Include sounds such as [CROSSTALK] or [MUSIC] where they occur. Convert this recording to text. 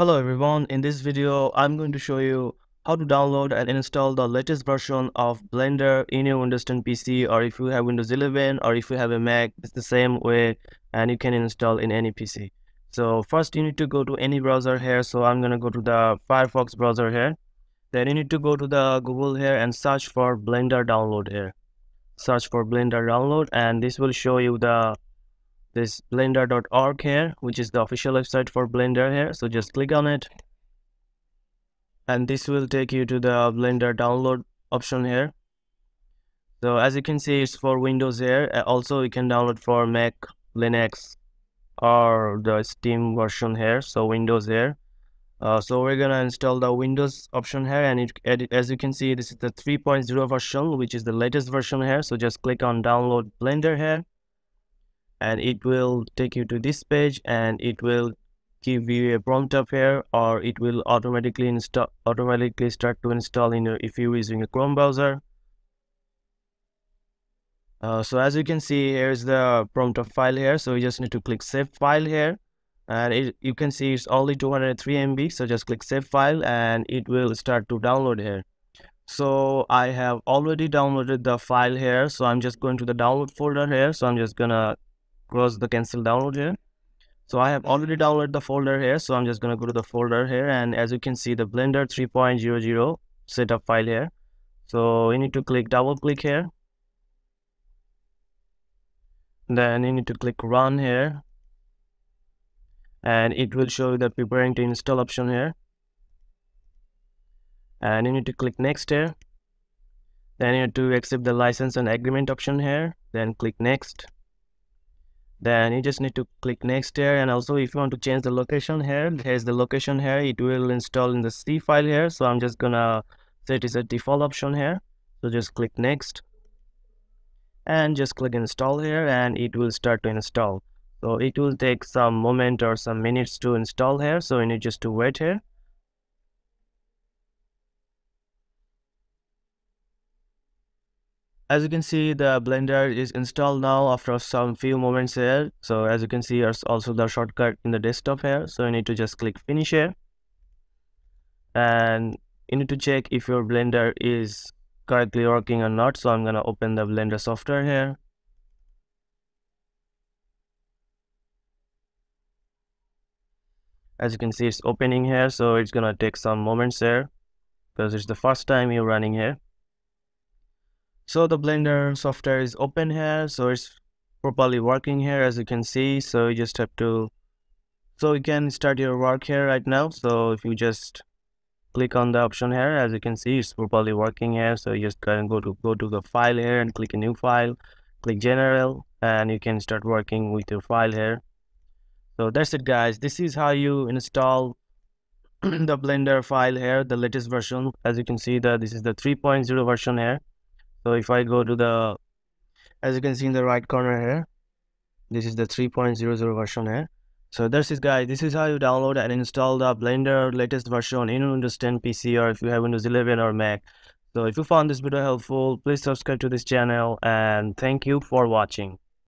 Hello everyone, in this video I'm going to show you how to download and install the latest version of Blender in your Windows 10 PC or if you have Windows 11 or if you have a Mac it's the same way and you can install in any PC. So first you need to go to any browser here. So I'm gonna go to the Firefox browser here. Then you need to go to the Google here and search for Blender download here. Search for Blender download and this will show you the this blender.org here which is the official website for blender here so just click on it. And this will take you to the blender download option here. So as you can see it's for windows here. Uh, also you can download for mac linux or the steam version here so windows here. Uh, so we're gonna install the windows option here and it, as you can see this is the 3.0 version which is the latest version here. So just click on download blender here and it will take you to this page and it will give you a prompt up here or it will automatically install automatically start to install in your if you're using a chrome browser. Uh, so as you can see here's the prompt of file here. So you just need to click save file here and it, you can see it's only 203 MB so just click save file and it will start to download here. So I have already downloaded the file here so I'm just going to the download folder here. So I'm just gonna close the cancel download here. So I have already downloaded the folder here so I'm just gonna go to the folder here and as you can see the blender 3.00 setup file here. So you need to click double click here. Then you need to click run here. And it will show you the preparing to install option here. And you need to click next here. Then you need to accept the license and agreement option here. Then click next then you just need to click next here. And also if you want to change the location here here's the location here. It will install in the c file here. So i'm just gonna set it as a default option here. So just click next. And just click install here and it will start to install. So it will take some moment or some minutes to install here. So you need just to wait here as you can see the blender is installed now after some few moments here. So as you can see there's also the shortcut in the desktop here. So you need to just click finish here. And you need to check if your blender is correctly working or not. So i'm gonna open the blender software here. As you can see it's opening here. So it's gonna take some moments here because it's the first time you're running here so the blender software is open here so it's properly working here as you can see. So you just have to so you can start your work here right now. So if you just click on the option here as you can see it's properly working here. So you just can go to go to the file here and click a new file. Click general and you can start working with your file here. So that's it guys. This is how you install [CLEARS THROAT] the blender file here the latest version. As you can see that this is the 3.0 version here so if i go to the as you can see in the right corner here this is the 3.00 version here. So that's it guys this is how you download and install the blender latest version in windows 10 pc or if you have windows 11 or mac. So if you found this video helpful please subscribe to this channel and thank you for watching